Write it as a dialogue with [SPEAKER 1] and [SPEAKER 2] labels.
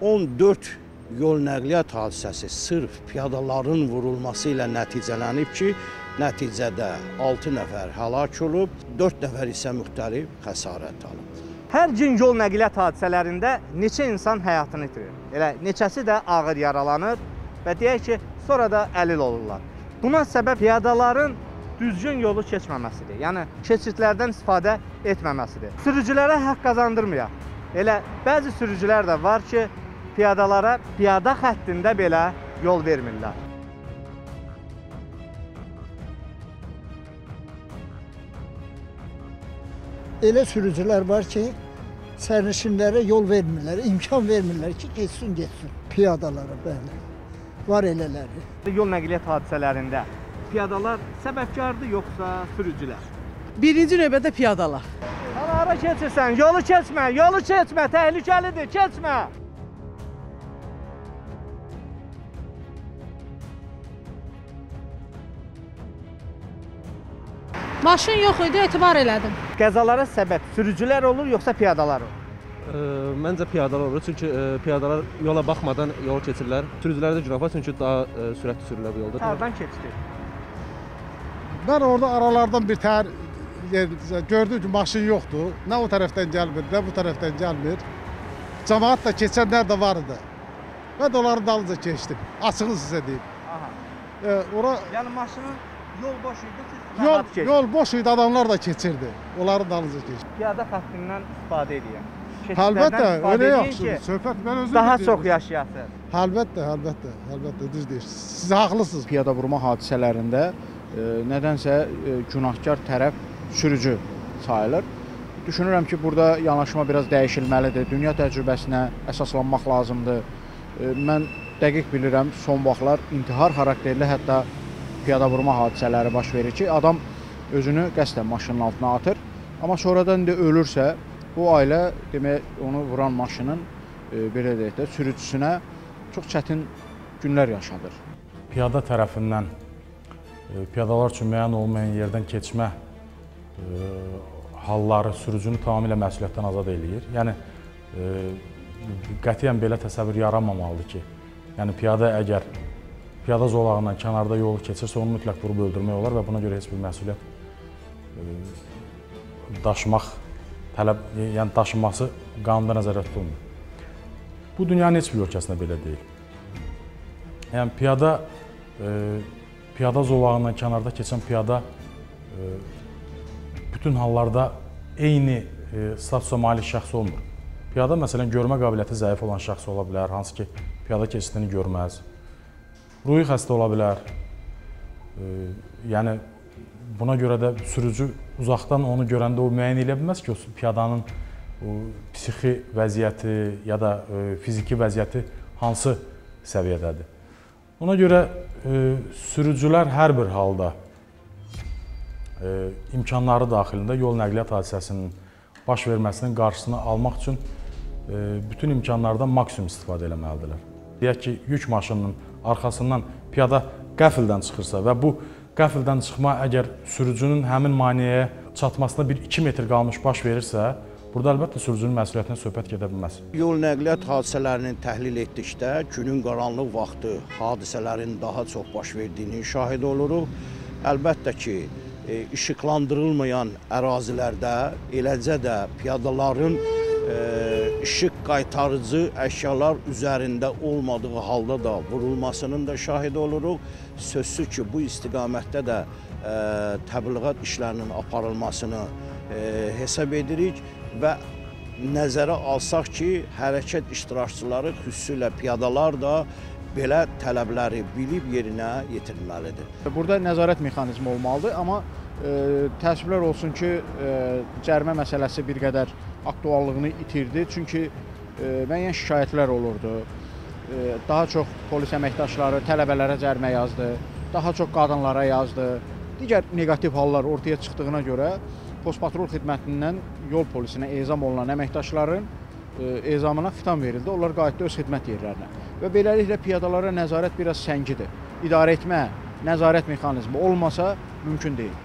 [SPEAKER 1] 14 yol nəqliyyat hadisəsi sırf piyadaların vurulması ilə nəticələnib ki, nəticədə 6 nəfər həlak olub, 4 nəfər isə müxtəlif xəsarət alıb.
[SPEAKER 2] Hər gün yol nəqliyyat hadisələrində neçə insan həyatını itirir. Elə neçəsi də ağır yaralanır və deyək ki, sonra da əlil olurlar. Buna səbəb piyadaların düzgün yolu keçməməsidir. Yəni keçidlərdən istifadə etməməsidir. Sürücülərə haqq qazandırmıyor. Elə bəzi sürücülər də var ki, piyadalara piyada xəttində belə yol vermirlər.
[SPEAKER 3] Elə sürücülər var ki, sərnişinlərə yol vermirlər, imkan vermirlər ki, keçsin, getsin. Piyadalara, bəli. Var elələri.
[SPEAKER 2] Yol nəqliyyat hadisələrində piyadalar səbəbkardır yoxsa sürücülər?
[SPEAKER 4] Birinci növbədə piyadalar.
[SPEAKER 2] Hara hara keçirsən? Yolu keçmə, yolu keçmə, təhlükəlidir, keçmə.
[SPEAKER 4] Maşın yox idi, etibar elədim.
[SPEAKER 2] Qəzalara səbəb sürücülər olur yoxsa piyadalar olur?
[SPEAKER 5] Ə, Məncə piyadalar olur, çünki ə, piyadalar yola baxmadan yol keçirlər. Sürücülərdə günah var, çünki daha ə, sürətli sürürlər bu yolda.
[SPEAKER 2] Hardan keçdi?
[SPEAKER 6] Ben orada aralardan bir tər gördüm ki maşın yoxdur. Nə o tərəfdən gəlmir, nə bu tərəfdən gəlmir. Camaat da keçənlər də var idi. Mən də onların dalınca keçdim. Açığı sizə deyim.
[SPEAKER 2] Aha.
[SPEAKER 6] E, ora
[SPEAKER 2] Yəni maşının yol boş idi, siz
[SPEAKER 6] yol
[SPEAKER 2] keçdiniz.
[SPEAKER 6] yol boş idi, adamlar da keçirdi. Onların dalınca keçdim.
[SPEAKER 2] Piyada xəttindən istifadə edən.
[SPEAKER 6] Əlbəttə, elə
[SPEAKER 2] ki,
[SPEAKER 6] Söhbət mən özüm
[SPEAKER 2] daha
[SPEAKER 6] də
[SPEAKER 2] çox
[SPEAKER 6] deyirəm.
[SPEAKER 2] yaşayasın.
[SPEAKER 6] Əlbəttə, əlbəttə, əlbəttə düz deyirsiniz. Siz haqlısınız.
[SPEAKER 7] piyada vurma hadisələrində e, nədənsə e, günahkar tərəf sürücü sayılır. Düşünürəm ki, burada yanaşma biraz dəyişilməlidir. Dünya təcrübəsinə əsaslanmaq lazımdır. E, Mən dəqiq bilirəm, son vaxtlar intihar xarakterli hətta piyada vurma hadisələri baş verir ki, adam özünü qəsdən maşının altına atır, amma sonradan da ölürsə, bu ailə demək onu vuran maşının e, belə deyək də sürücüsünə çox çətin günlər yaşadır.
[SPEAKER 8] piyada tərəfindən e, piyadalar üçün müəyyən olmayan yerdən keçmə halları sürücünü tamamilə məsuliyyətdən azad eləyir. Yəni e, qətiyyən belə təsəvvür yaranmamalıdır ki, yəni piyada əgər piyada zolağından kənarda yolu keçirsə onu mütləq vurub öldürmək olar və buna görə heç bir məsuliyyət e, daşımaq tələb, yəni daşınması qanunda nəzərdə tutulmur. Bu dünyanın heç bir ölkəsində belə deyil. Yəni piyada e, piyada zolağından kənarda keçən piyada e, bütün hallarda eyni e, statusa malik şəxs olmur. Piyada məsələn görmə qabiliyyəti zəif olan şəxs ola bilər, hansı ki piyada keçidini görməz. Ruhi xəstə ola bilər. E, yəni buna görə də sürücü uzaqdan onu görəndə o müəyyən edə bilməz ki, o piyadanın o psixi vəziyyəti ya da e, fiziki vəziyyəti hansı səviyyədədir. Ona görə e, sürücülər hər bir halda imkanları daxilində yol nəqliyyat hadisəsinin baş verməsinin qarşısını almaq üçün e, bütün imkanlardan maksimum istifadə etməlidirlər. Deyək ki, yük maşınının arxasından piyada qəfildən çıxırsa və bu qəfildən çıxma əgər sürücünün həmin maneəyə çatmasına bir 2 metr qalmış baş verirsə, burada əlbəttə sürücünün məsuliyyətinə söhbət gedə bilməz.
[SPEAKER 1] Yol nəqliyyat hadisələrini təhlil etdikdə günün qaranlıq vaxtı hadisələrin daha çox baş verdiyini şahid oluruq. Əlbəttə ki, işıqlandırılmayan ərazilərdə eləcə də piyadaların e, işıq qaytarıcı əşyalar üzərində olmadığı halda da vurulmasının da şahidi oluruq. Sözsüz ki, bu istiqamətdə də e, təbliğat işlərinin aparılmasını e, hesab edirik və nəzərə alsaq ki, hərəkət iştirakçıları, xüsusilə piyadalar da belə tələbləri bilib yerinə yetirilməlidir.
[SPEAKER 7] Burada nəzarət mexanizmi olmalıdır, amma e, təəssüflər olsun ki, e, cərimə məsələsi bir qədər aktuallığını itirdi. Çünki e, müəyyən şikayətlər olurdu. E, daha çox polis əməkdaşları tələbələrə cərimə yazdı, daha çox qadınlara yazdı. Digər neqativ hallar ortaya çıxdığına görə postpatrul xidmətindən yol polisinə ezam olunan əməkdaşların ezamına xitam verildi. Onlar qayıtdı öz xidmət yerlərinə. Və beləliklə piyadalara nəzarət biraz səngidir. İdarə etmə, nəzarət mexanizmi olmasa mümkün deyil.